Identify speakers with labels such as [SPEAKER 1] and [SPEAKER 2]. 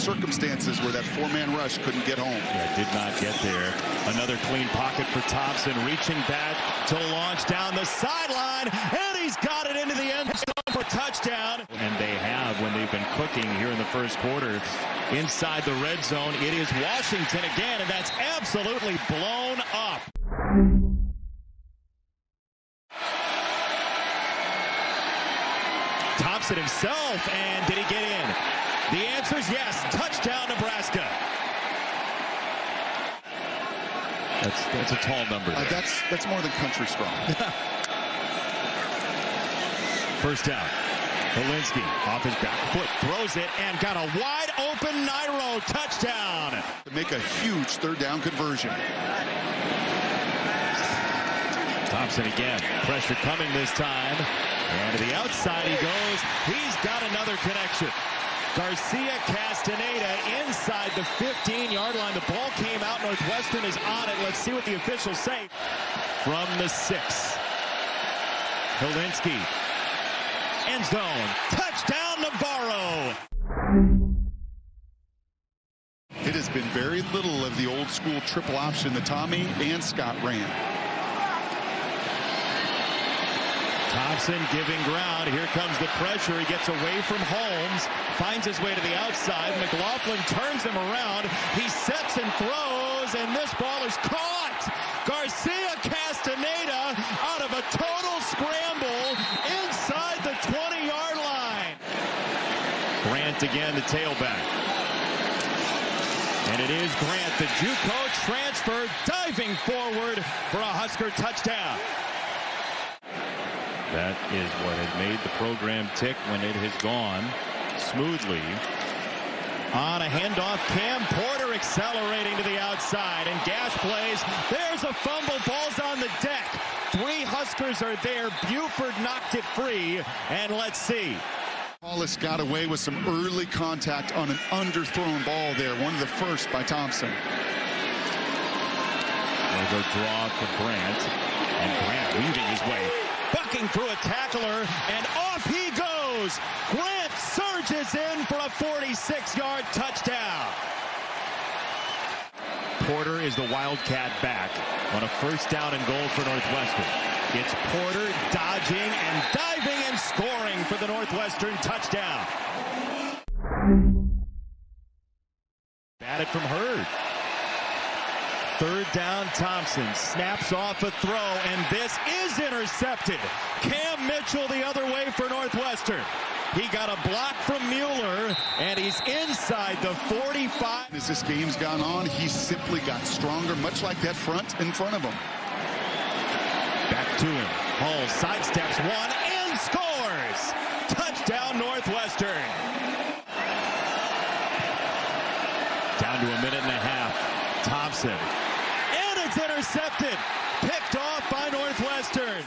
[SPEAKER 1] circumstances where that four-man rush couldn't get home.
[SPEAKER 2] Yeah, did not get there. Another clean pocket for Thompson, reaching back to launch down the sideline, and he's got it into the end zone for touchdown. And they have when they've been cooking here in the first quarter inside the red zone. It is Washington again, and that's absolutely blown up. Thompson himself, and did he get in? The answer is yes. Touchdown, Nebraska. That's that's a tall number.
[SPEAKER 1] Uh, that's that's more than country strong.
[SPEAKER 2] First down. Hilinski off his back foot, throws it, and got a wide open Navarro touchdown.
[SPEAKER 1] To make a huge third down conversion.
[SPEAKER 2] Thompson again. Pressure coming this time. And to the outside he goes. He's got another connection. Garcia Castaneda inside the 15-yard line. The ball came out. Northwestern is on it. Let's see what the officials say. From the six. Hilinski. End zone. Touchdown, Navarro.
[SPEAKER 1] It has been very little of the old school triple option that Tommy and Scott ran.
[SPEAKER 2] Giving ground. Here comes the pressure. He gets away from Holmes, finds his way to the outside. McLaughlin turns him around. He sets and throws, and this ball is caught. Garcia Castaneda out of a total scramble inside the 20-yard line. Grant again, the tailback. And it is Grant, the JUCO transfer, diving forward for a Husker touchdown. That is what has made the program tick when it has gone smoothly. On a handoff, Cam Porter accelerating to the outside and Gash plays. There's a fumble, ball's on the deck. Three Huskers are there. Buford knocked it free, and let's see.
[SPEAKER 1] Wallace got away with some early contact on an underthrown ball there, one of the first by Thompson.
[SPEAKER 2] There's a draw for Grant, and Grant weaving his way bucking through a tackler, and off he goes. Grant surges in for a 46-yard touchdown. Porter is the Wildcat back on a first down and goal for Northwestern. It's Porter dodging and diving and scoring for the Northwestern touchdown. Batted from Hurd. Third down, Thompson snaps off a throw, and this is intercepted. Cam Mitchell the other way for Northwestern. He got a block from Mueller, and he's inside the 45.
[SPEAKER 1] As this game's gone on, he's simply got stronger, much like that front in front of him.
[SPEAKER 2] Back to him. Hull sidesteps one and scores. Touchdown, Northwestern. Down to a minute and a half. Thompson it's intercepted. Picked off by Northwestern.